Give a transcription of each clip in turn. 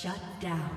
Shut down.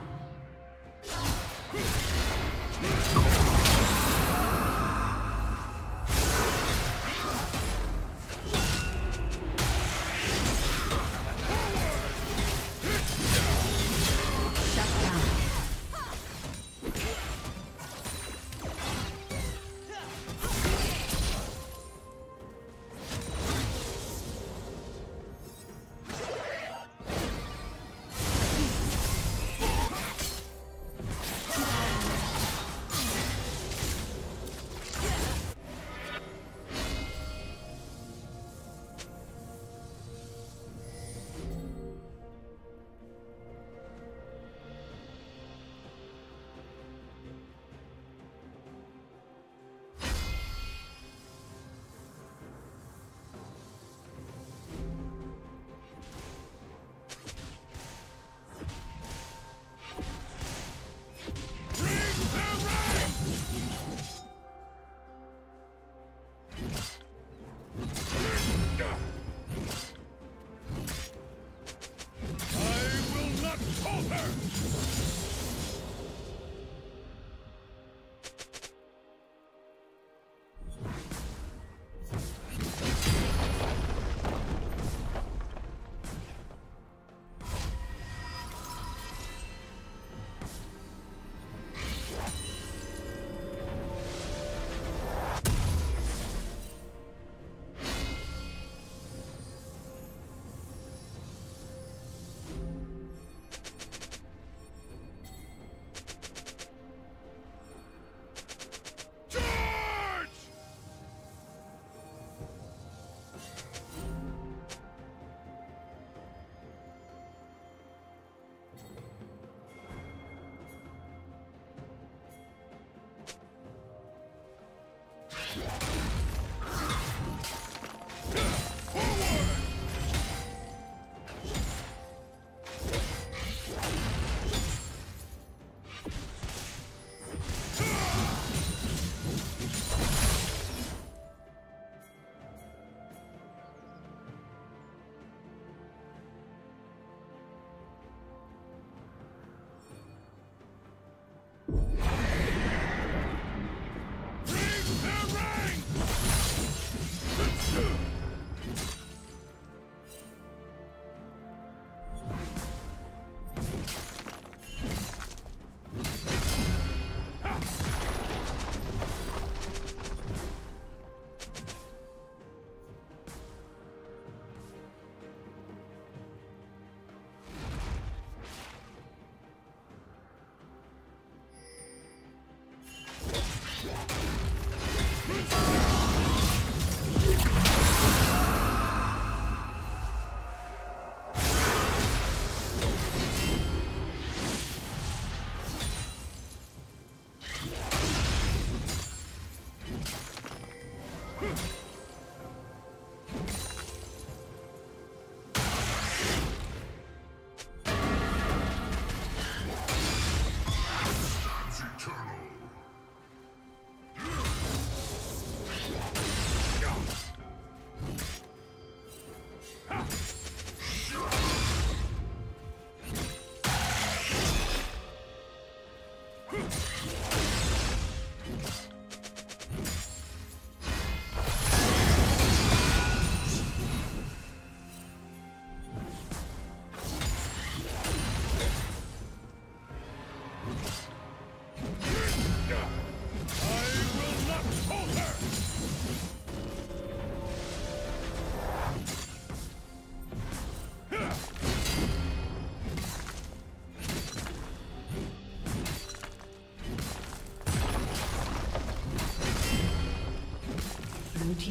Hmm.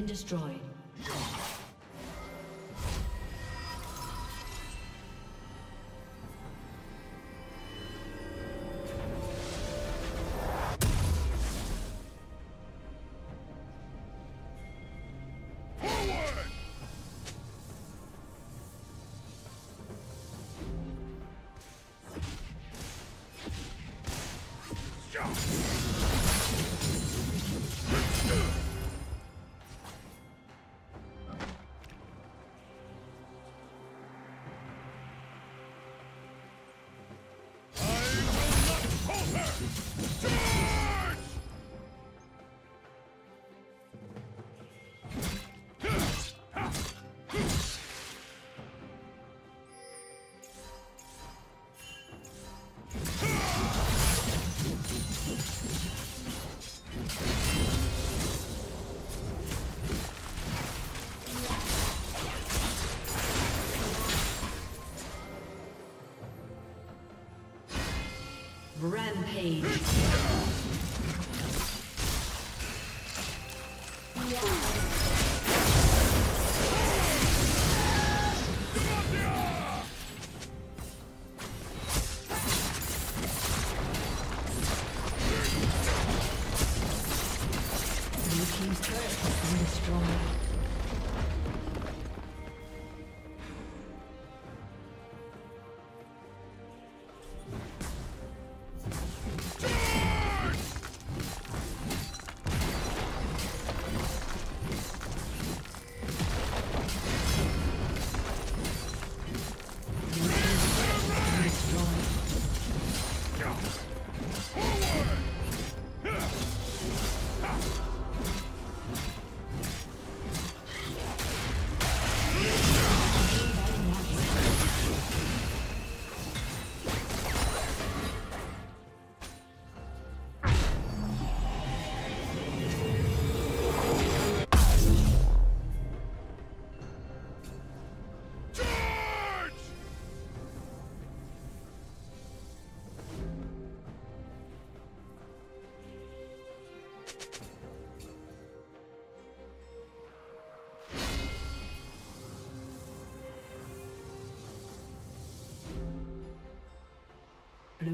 Been destroyed. Rampage.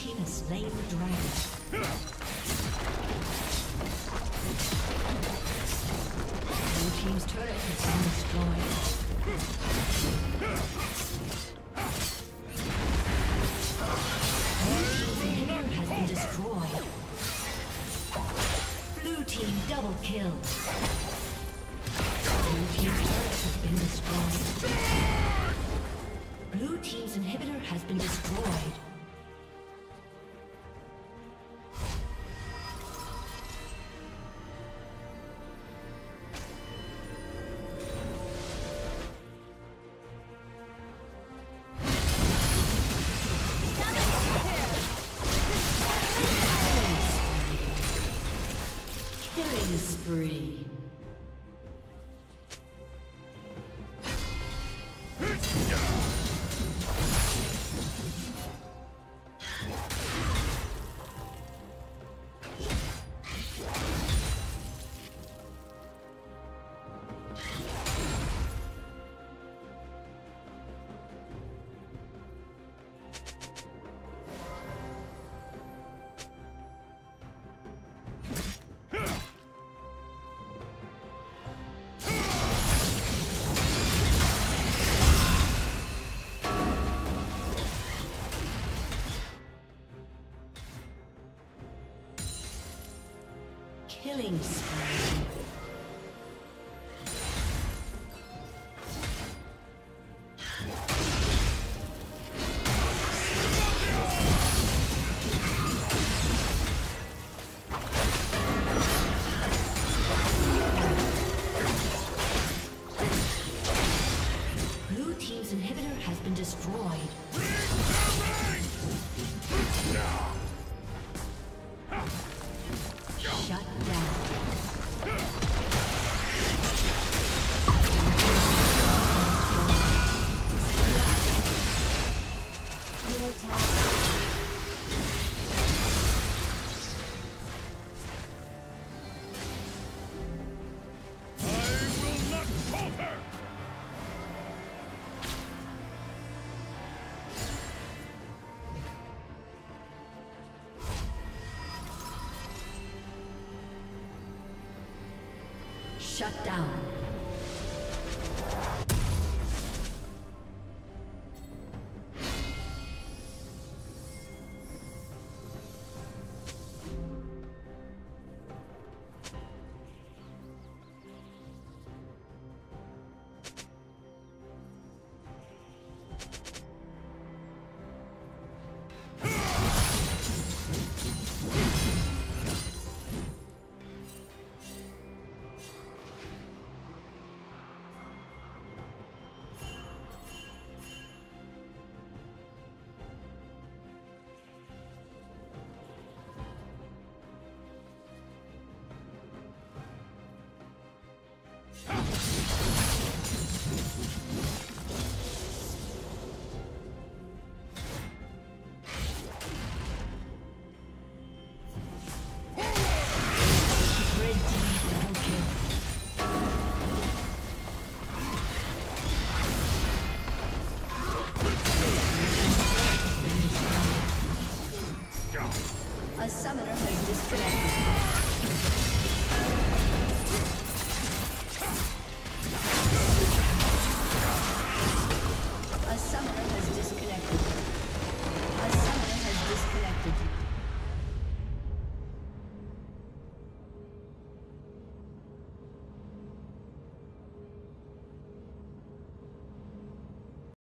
Team has slain the dragon. Blue team's turret has been destroyed. Inhibitor has been destroyed. Blue team double kill. Blue team's turret has been destroyed. Blue team's inhibitor has been destroyed. Killing spree. Killing spree. Shut down.